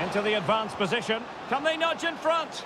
Into the advanced position. Can they nudge in front?